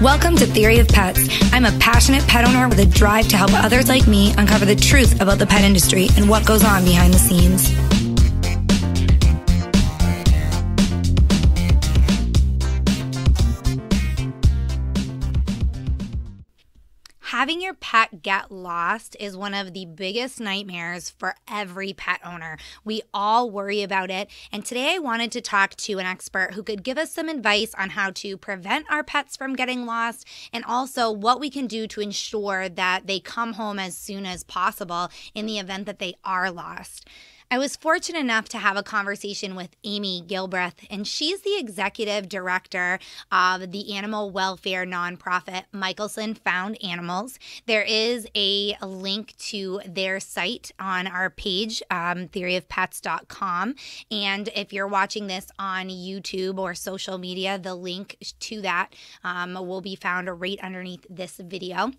Welcome to Theory of Pets. I'm a passionate pet owner with a drive to help others like me uncover the truth about the pet industry and what goes on behind the scenes. Having your pet get lost is one of the biggest nightmares for every pet owner. We all worry about it. And today I wanted to talk to an expert who could give us some advice on how to prevent our pets from getting lost and also what we can do to ensure that they come home as soon as possible in the event that they are lost. I was fortunate enough to have a conversation with Aimee Gilbreath, and she's the executive director of the animal welfare nonprofit Michelson Found Animals. There is a link to their site on our page, um, theoryofpets.com. And if you're watching this on YouTube or social media, the link to that um, will be found right underneath this video.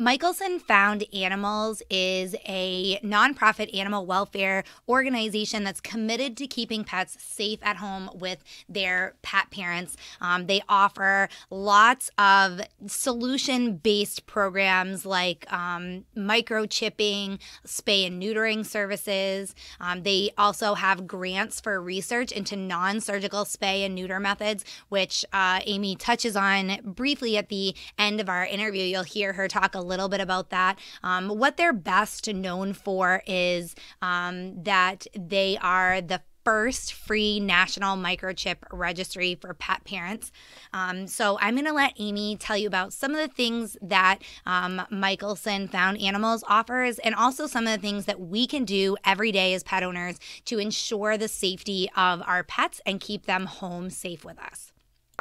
Michelson Found Animals is a nonprofit animal welfare organization that's committed to keeping pets safe at home with their pet parents. Um, they offer lots of solution based programs like um, microchipping, spay and neutering services. Um, they also have grants for research into non surgical spay and neuter methods, which uh, Aimee touches on briefly at the end of our interview. You'll hear her talk a little bit about that. Um, what they're best known for is um, that they are the first free national microchip registry for pet parents. Um, so I'm going to let Aimee tell you about some of the things that um, Michelson Found Animals offers and also some of the things that we can do every day as pet owners to ensure the safety of our pets and keep them home safe with us.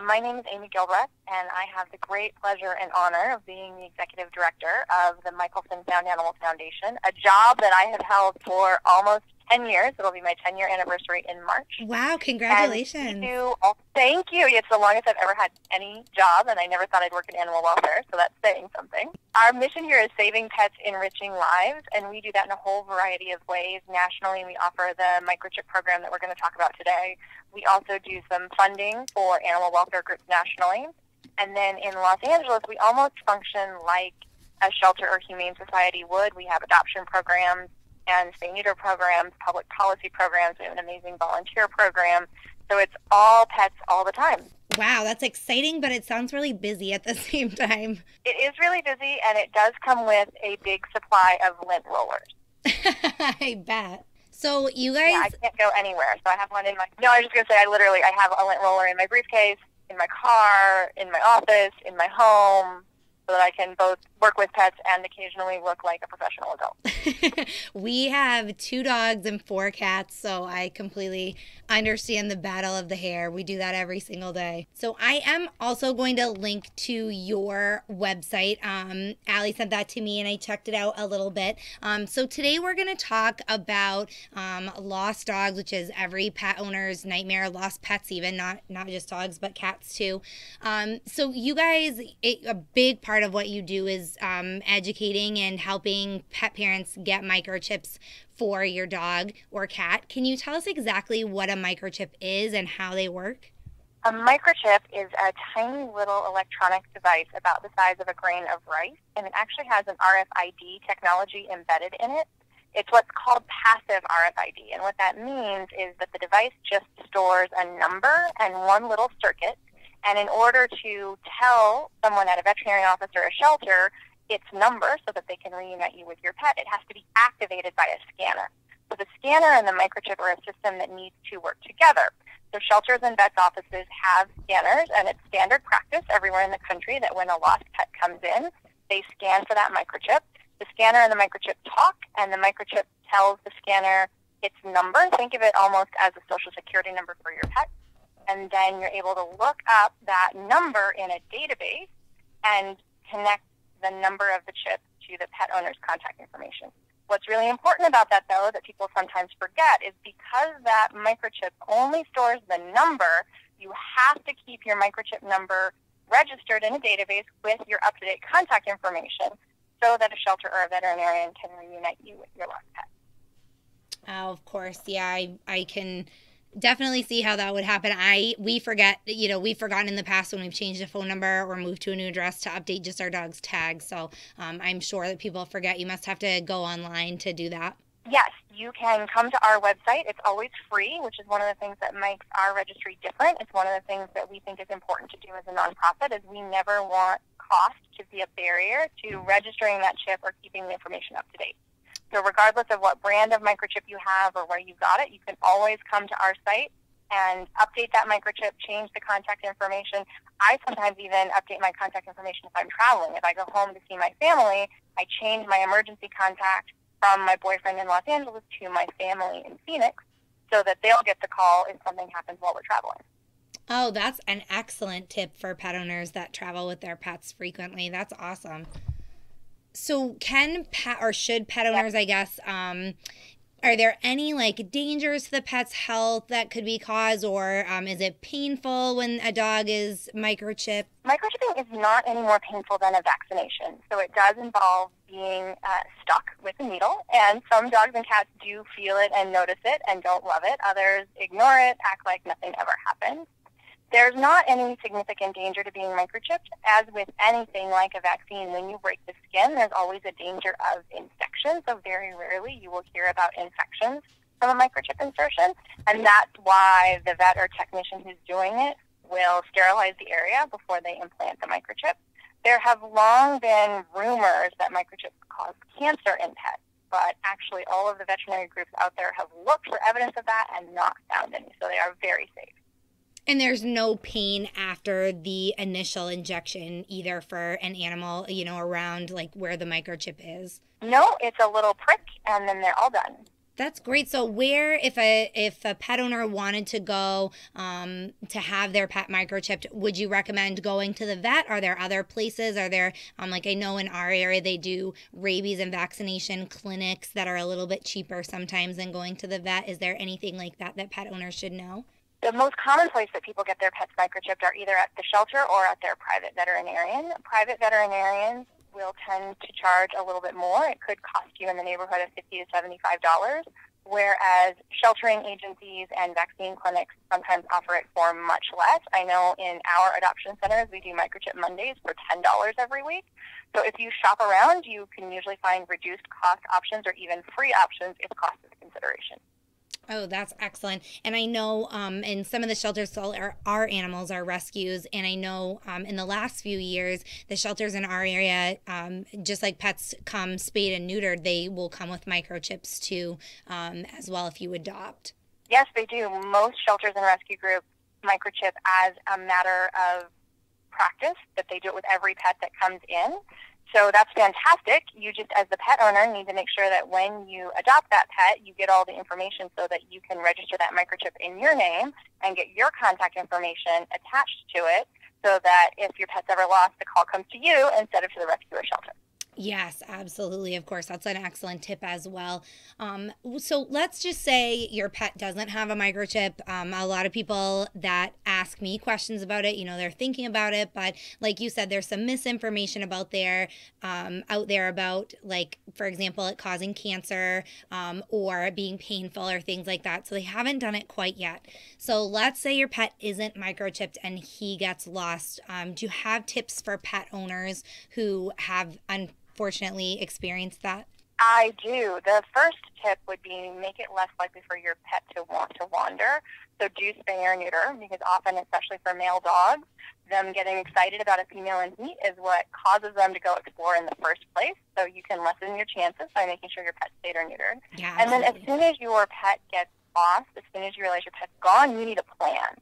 My name is Aimee Gilbreath, and I have the great pleasure and honor of being the executive director of the Michelson Found Animals Foundation, a job that I have held for almost 10 years. It'll be my 10 year anniversary in March. Wow, congratulations. Oh, thank you. It's the longest I've ever had any job, and I never thought I'd work in animal welfare, so that's saying something. Our mission here is saving pets, enriching lives, and we do that in a whole variety of ways. Nationally, we offer the microchip program that we're going to talk about today. We also do some funding for animal welfare groups nationally. And then in Los Angeles, we almost function like a shelter or humane society would. We have adoption programs and spay neuter programs, public policy programs. We have an amazing volunteer program. So it's all pets all the time. Wow, that's exciting, but it sounds really busy at the same time. It is really busy, and it does come with a big supply of lint rollers. I bet. So you guys, yeah, I can't go anywhere. So I have one in my. No, I was just gonna say I literally I have a lint roller in my briefcase, in my car, in my office, in my home so that I can both work with pets and occasionally look like a professional adult. we have two dogs and four cats, so I completely understand the battle of the hair. We do that every single day. So I am also going to link to your website. Um, Allie sent that to me and I checked it out a little bit. Um, so today we're going to talk about um, lost dogs, which is every pet owner's nightmare. Lost pets, even not not just dogs, but cats too. Um, so you guys, it, a big part of what you do is um, educating and helping pet parents get microchips for your dog or cat. Can you tell us exactly what a microchip is and how they work? A microchip is a tiny little electronic device about the size of a grain of rice, and it actually has an RFID technology embedded in it. It's what's called passive RFID, and what that means is that the device just stores a number and one little circuit and in order to tell someone at a veterinary office or a shelter its number so that they can reunite you with your pet, it has to be activated by a scanner. So the scanner and the microchip are a system that needs to work together. So shelters and vets offices have scanners, and it's standard practice everywhere in the country that when a lost pet comes in, they scan for that microchip. The scanner and the microchip talk, and the microchip tells the scanner its number. Think of it almost as a social security number for your pet and then you're able to look up that number in a database and connect the number of the chip to the pet owner's contact information. What's really important about that, though, that people sometimes forget is because that microchip only stores the number, you have to keep your microchip number registered in a database with your up-to-date contact information so that a shelter or a veterinarian can reunite you with your lost pet. Oh, of course. Yeah, I, I can definitely see how that would happen. I we forget, you know, we've forgotten in the past when we've changed a phone number or moved to a new address to update just our dog's tag. So um, I'm sure that people forget. You must have to go online to do that. Yes, you can come to our website. It's always free, which is one of the things that makes our registry different. It's one of the things that we think is important to do as a nonprofit is we never want cost to be a barrier to registering that chip or keeping the information up to date. So regardless of what brand of microchip you have or where you got it, you can always come to our site and update that microchip, change the contact information. I sometimes even update my contact information if I'm traveling. If I go home to see my family, I change my emergency contact from my boyfriend in Los Angeles to my family in Phoenix so that they'll get the call if something happens while we're traveling. Oh, that's an excellent tip for pet owners that travel with their pets frequently. That's awesome. So, can pet or should pet owners, I guess, um, are there any like dangers to the pet's health that could be caused, or um, is it painful when a dog is microchipped? Microchipping is not any more painful than a vaccination. So it does involve being uh, stuck with a needle, and some dogs and cats do feel it and notice it and don't love it. Others ignore it, act like nothing ever happened. There's not any significant danger to being microchipped. As with anything like a vaccine, when you break the skin, there's always a danger of infection. So very rarely you will hear about infections from a microchip insertion. And that's why the vet or technician who's doing it will sterilize the area before they implant the microchip. There have long been rumors that microchips cause cancer in pets, but actually all of the veterinary groups out there have looked for evidence of that and not found any. So they are very safe. And there's no pain after the initial injection, either for an animal, you know, around like where the microchip is. No, it's a little prick, and then they're all done. That's great. So, where if a if a pet owner wanted to go um, to have their pet microchipped, would you recommend going to the vet? Are there other places? Are there um, like I know in our area they do rabies and vaccination clinics that are a little bit cheaper sometimes than going to the vet. Is there anything like that that pet owners should know? The most common place that people get their pets microchipped are either at the shelter or at their private veterinarian. Private veterinarians will tend to charge a little bit more. It could cost you in the neighborhood of fifty to seventy-five dollars, whereas sheltering agencies and vaccine clinics sometimes offer it for much less. I know in our adoption centers we do microchip Mondays for ten dollars every week. So if you shop around, you can usually find reduced cost options or even free options if cost is a consideration. Oh, that's excellent. And I know um, in some of the shelters, our, our animals are rescues. And I know um, in the last few years, the shelters in our area, um, just like pets come spayed and neutered, they will come with microchips too, um, as well if you adopt. Yes, they do. Most shelters and rescue groups microchip as a matter of practice, that they do it with every pet that comes in. So that's fantastic. You just, as the pet owner, need to make sure that when you adopt that pet, you get all the information so that you can register that microchip in your name and get your contact information attached to it so that if your pet's ever lost, the call comes to you instead of to the rescue or shelter. Yes, absolutely. Of course, that's an excellent tip as well. Um, so let's just say your pet doesn't have a microchip. Um, a lot of people that ask me questions about it, you know, they're thinking about it, but like you said, there's some misinformation about there, um, out there about like, for example, it causing cancer um, or being painful or things like that. So they haven't done it quite yet. So let's say your pet isn't microchipped and he gets lost. Um, do you have tips for pet owners who have un- unfortunately experienced that? I do. The first tip would be make it less likely for your pet to want to wander. So do spay or neuter because often, especially for male dogs, them getting excited about a female in heat is what causes them to go explore in the first place. So you can lessen your chances by making sure your pet's spayed or neutered. Yeah, and then as soon as your pet gets lost, as soon as you realize your pet's gone, you need a plan.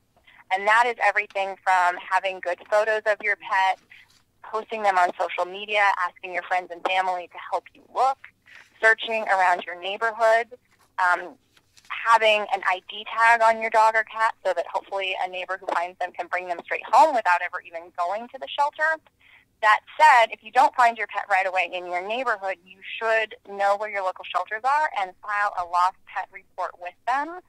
And that is everything from having good photos of your pet, posting them on social media, asking your friends and family to help you look, searching around your neighborhood, um, having an ID tag on your dog or cat so that hopefully a neighbor who finds them can bring them straight home without ever even going to the shelter. That said, if you don't find your pet right away in your neighborhood, you should know where your local shelters are and file a lost pet report with them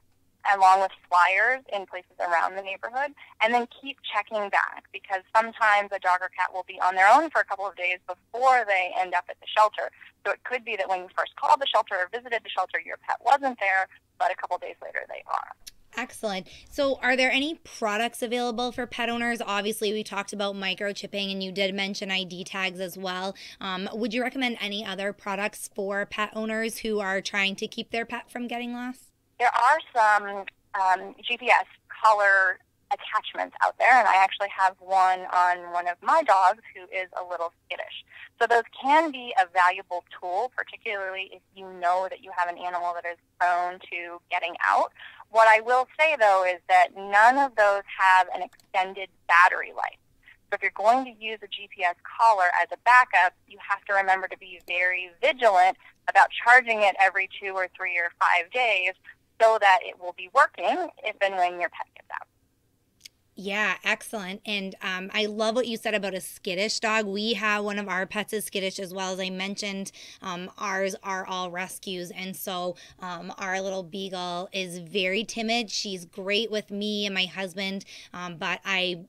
along with flyers in places around the neighborhood, and then keep checking back because sometimes a dog or cat will be on their own for a couple of days before they end up at the shelter. So it could be that when you first called the shelter or visited the shelter, your pet wasn't there, but a couple of days later they are. Excellent. So, are there any products available for pet owners? Obviously, we talked about microchipping, and you did mention ID tags as well. Um, would you recommend any other products for pet owners who are trying to keep their pet from getting lost? There are some um, GPS collar attachments out there, and I actually have one on one of my dogs who is a little skittish. So those can be a valuable tool, particularly if you know that you have an animal that is prone to getting out. What I will say, though, is that none of those have an extended battery life. So if you're going to use a GPS collar as a backup, you have to remember to be very vigilant about charging it every two or three or five days so that it will be working if and when your pet gets out. Yeah, excellent. And um, I love what you said about a skittish dog. We have one of our pets is skittish as well. As I mentioned, um, ours are all rescues. And so um, our little beagle is very timid. She's great with me and my husband, um, but I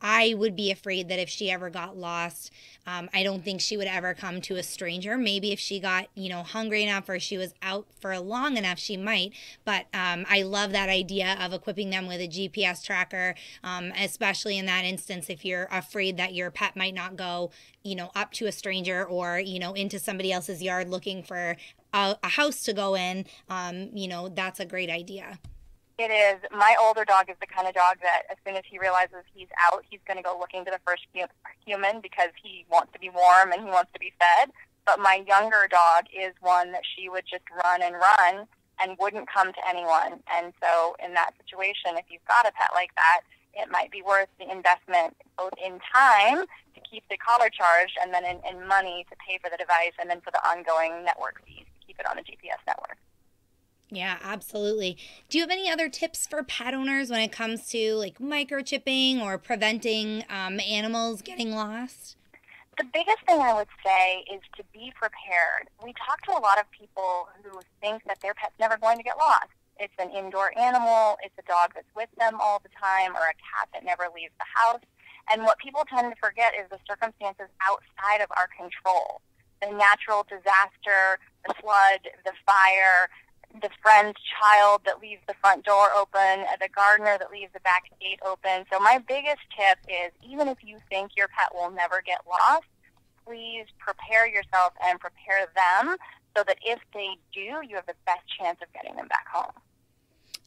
I would be afraid that if she ever got lost, um, I don't think she would ever come to a stranger. Maybe if she got, you know, hungry enough or she was out for long enough, she might. But um, I love that idea of equipping them with a GPS tracker, um, especially in that instance if you're afraid that your pet might not go, you know, up to a stranger or, you know, into somebody else's yard looking for a, a house to go in. Um, you know, that's a great idea. It is. My older dog is the kind of dog that as soon as he realizes he's out, he's going to go looking to the first human because he wants to be warm and he wants to be fed. But my younger dog is one that she would just run and run and wouldn't come to anyone. And so in that situation, if you've got a pet like that, it might be worth the investment both in time to keep the collar charged and then in, in money to pay for the device and then for the ongoing network fees to keep it on the GPS network. Yeah, absolutely. Do you have any other tips for pet owners when it comes to like microchipping or preventing um, animals getting lost? The biggest thing I would say is to be prepared. We talk to a lot of people who think that their pet's never going to get lost. It's an indoor animal, it's a dog that's with them all the time, or a cat that never leaves the house. And what people tend to forget is the circumstances outside of our control the natural disaster, the flood, the fire, the friend's child that leaves the front door open, uh, the gardener that leaves the back gate open. So my biggest tip is even if you think your pet will never get lost, please prepare yourself and prepare them so that if they do, you have the best chance of getting them back home.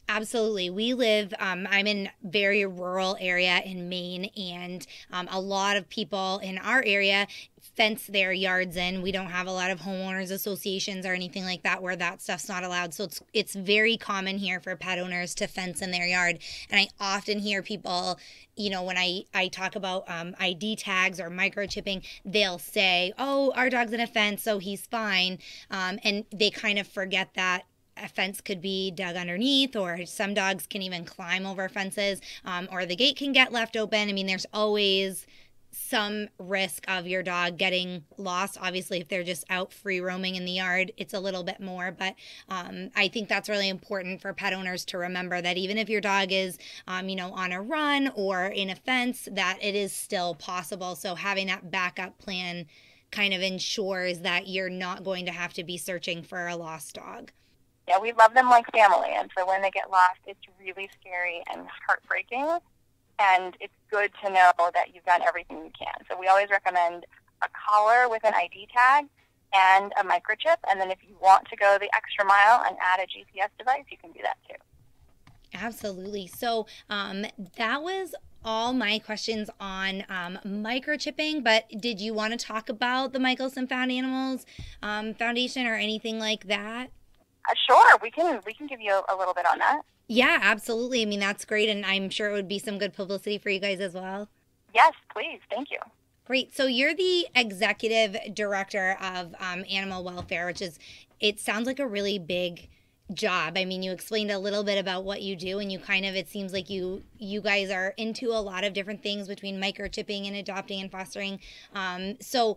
Absolutely. We live, um, I'm in very rural area in Maine, and um, a lot of people in our area fence their yards in. We don't have a lot of homeowners associations or anything like that where that stuff's not allowed. So it's it's very common here for pet owners to fence in their yard. And I often hear people, you know, when I I talk about um, ID tags or microchipping, they'll say, "Oh, our dog's in a fence, so he's fine," um, and they kind of forget that a fence could be dug underneath, or some dogs can even climb over fences, um, or the gate can get left open. I mean, there's always some risk of your dog getting lost. Obviously, if they're just out free roaming in the yard, it's a little bit more. But um, I think that's really important for pet owners to remember that even if your dog is, um, you know, on a run or in a fence, that it is still possible. So having that backup plan kind of ensures that you're not going to have to be searching for a lost dog. Yeah, we love them like family, and so when they get lost, it's really scary and heartbreaking and it's good to know that you've done everything you can. So we always recommend a collar with an ID tag and a microchip, and then if you want to go the extra mile and add a GPS device, you can do that too. Absolutely. So um, that was all my questions on um, microchipping, but did you want to talk about the Michelson Found Animals um, Foundation or anything like that? Uh, sure, we can we can give you a, a little bit on that. Yeah, absolutely. I mean, that's great. And I'm sure it would be some good publicity for you guys as well. Yes, please. Thank you. Great. So you're the executive director of um, animal welfare, which is, it sounds like a really big job. I mean, you explained a little bit about what you do, and you kind of, it seems like you you guys are into a lot of different things between microchipping and adopting and fostering. Um, so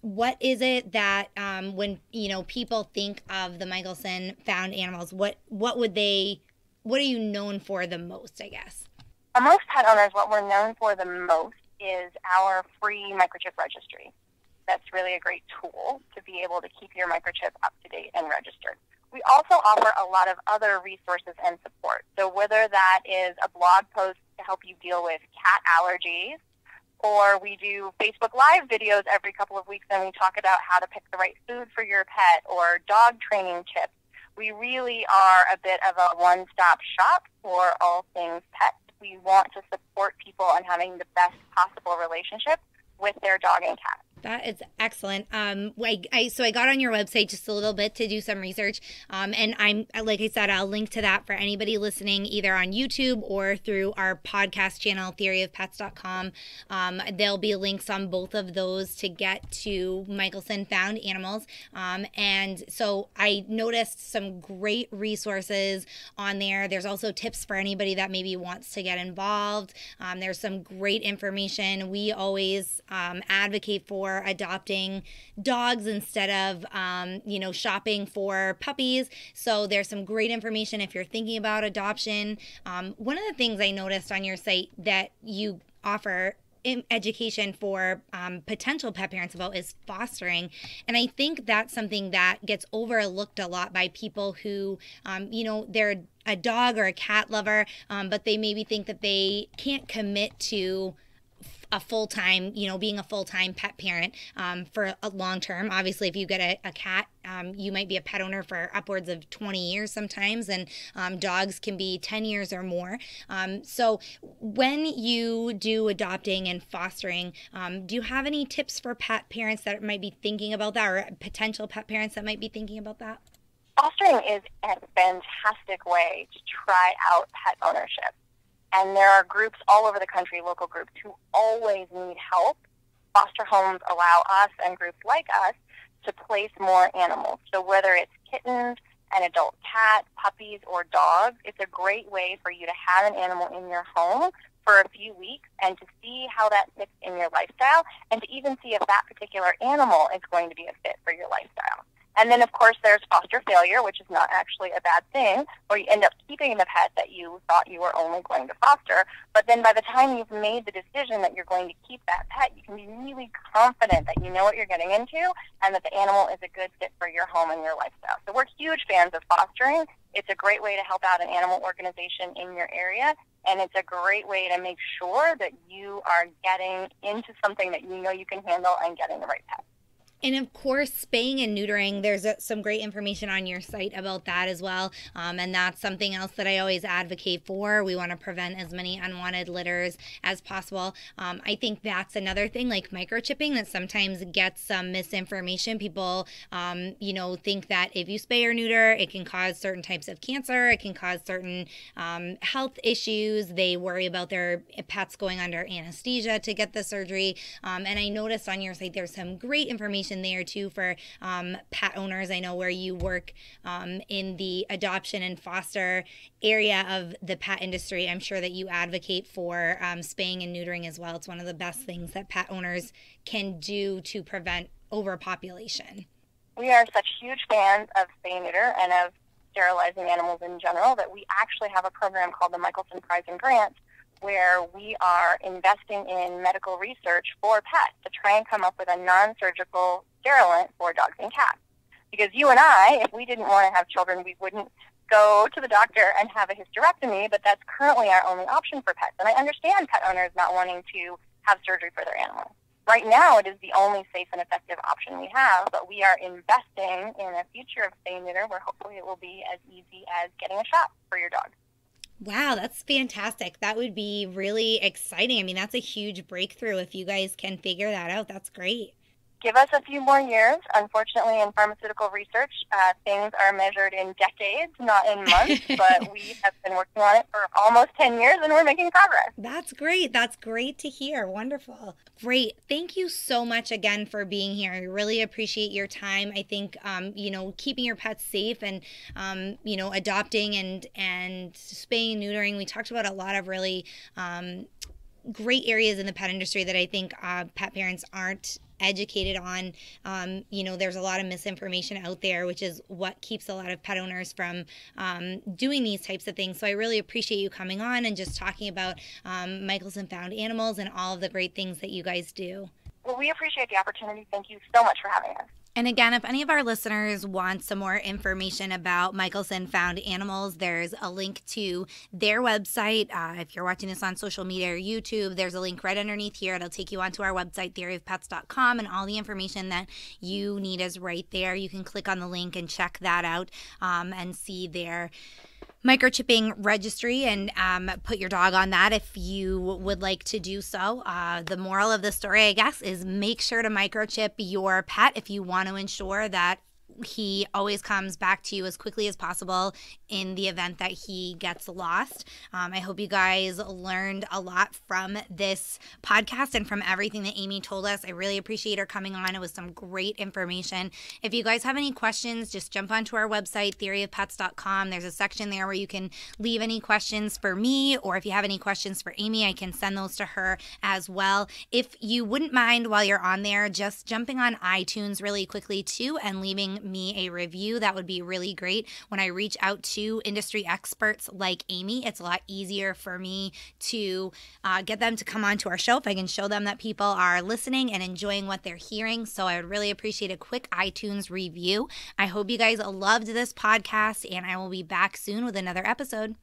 what is it that um, when you know people think of the Michelson found animals, what what would they what are you known for the most, I guess? Amongst pet owners, what we're known for the most is our free microchip registry. That's really a great tool to be able to keep your microchip up to date and registered. We also offer a lot of other resources and support. So whether that is a blog post to help you deal with cat allergies, or we do Facebook Live videos every couple of weeks and we talk about how to pick the right food for your pet or dog training tips. We really are a bit of a one-stop shop for all things pets. We want to support people in having the best possible relationship with their dog and cat. That is excellent. Um, I, I, so I got on your website just a little bit to do some research, um, and I'm like I said, I'll link to that for anybody listening either on YouTube or through our podcast channel, theoryofpets.com. Um, there'll be links on both of those to get to Michelson Found Animals, um, and so I noticed some great resources on there. There's also tips for anybody that maybe wants to get involved. Um, there's some great information. We always um, advocate for for adopting dogs instead of, um, you know, shopping for puppies. So there's some great information if you're thinking about adoption. Um, one of the things I noticed on your site that you offer education for um, potential pet parents about is fostering and i think that's something that gets overlooked a lot by people who um, you know they're a dog or a cat lover um, but they maybe think that they can't commit to a full time, you know, being a full time pet parent um, for a long term. Obviously, if you get a, a cat, um, you might be a pet owner for upwards of 20 years sometimes, and um, dogs can be 10 years or more. Um, so, when you do adopting and fostering, um, do you have any tips for pet parents that might be thinking about that, or potential pet parents that might be thinking about that? Fostering is a fantastic way to try out pet ownership. And there are groups all over the country, local groups, who always need help. Foster homes allow us and groups like us to place more animals. So whether it's kittens, an adult cat, puppies, or dogs, it's a great way for you to have an animal in your home for a few weeks and to see how that fits in your lifestyle and to even see if that particular animal is going to be a fit for your lifestyle. And then, of course, there's foster failure, which is not actually a bad thing, where you end up keeping the pet that you thought you were only going to foster. But then by the time you've made the decision that you're going to keep that pet, you can be really confident that you know what you're getting into and that the animal is a good fit for your home and your lifestyle. So we're huge fans of fostering. It's a great way to help out an animal organization in your area. And it's a great way to make sure that you are getting into something that you know you can handle and getting the right pet. And of course, spaying and neutering, there's a, some great information on your site about that as well. Um, and that's something else that I always advocate for. We want to prevent as many unwanted litters as possible. Um, I think that's another thing, like microchipping, that sometimes gets some misinformation. People, um, you know, think that if you spay or neuter, it can cause certain types of cancer, it can cause certain um, health issues. They worry about their pets going under anesthesia to get the surgery. Um, and I noticed on your site there's some great information information there too for um, pet owners. I know where you work um, in the adoption and foster area of the pet industry. I'm sure that you advocate for um, spaying and neutering as well. It's one of the best things that pet owners can do to prevent overpopulation. We are such huge fans of spay and neuter and of sterilizing animals in general that we actually have a program called the Michelson Prize and Grant where we are investing in medical research for pets to try and come up with a non-surgical sterilant for dogs and cats. Because you and I, if we didn't want to have children, we wouldn't go to the doctor and have a hysterectomy, but that's currently our only option for pets. And I understand pet owners not wanting to have surgery for their animals. Right now, it is the only safe and effective option we have, but we are investing in a future of spay neuter where hopefully it will be as easy as getting a shot for your dog. Wow, that's fantastic. That would be really exciting. I mean, that's a huge breakthrough if you guys can figure that out. That's great give us a few more years. Unfortunately, in pharmaceutical research, uh, things are measured in decades, not in months, but we have been working on it for almost 10 years and we're making progress. That's great. That's great to hear. Wonderful. Great. Thank you so much again for being here. I really appreciate your time. I think, um, you know, keeping your pets safe and, um, you know, adopting and, and spaying and neutering. We talked about a lot of really um, great areas in the pet industry that I think uh, pet parents aren't educated on. Um, you know, there's a lot of misinformation out there, which is what keeps a lot of pet owners from um, doing these types of things. So I really appreciate you coming on and just talking about um, Michelson Found Animals and all of the great things that you guys do. Well, we appreciate the opportunity. Thank you so much for having us. And again, if any of our listeners want some more information about Michelson Found Animals, there's a link to their website. Uh, if you're watching this on social media or YouTube, there's a link right underneath here. It'll take you onto our website, theoryofpets.com, and all the information that you need is right there. You can click on the link and check that out um, and see their microchipping registry and um, put your dog on that if you would like to do so. Uh, the moral of the story, I guess, is make sure to microchip your pet if you want to ensure that he always comes back to you as quickly as possible in the event that he gets lost. Um, I hope you guys learned a lot from this podcast and from everything that Aimee told us. I really appreciate her coming on. It was some great information. If you guys have any questions, just jump onto our website, theoryofpets.com. There's a section there where you can leave any questions for me, or if you have any questions for Aimee, I can send those to her as well. If you wouldn't mind while you're on there, just jumping on iTunes really quickly too and leaving me a review. That would be really great. When I reach out to industry experts like Aimee, it's a lot easier for me to uh, get them to come on to our show if I can show them that people are listening and enjoying what they're hearing. So I would really appreciate a quick iTunes review. I hope you guys loved this podcast, and I will be back soon with another episode.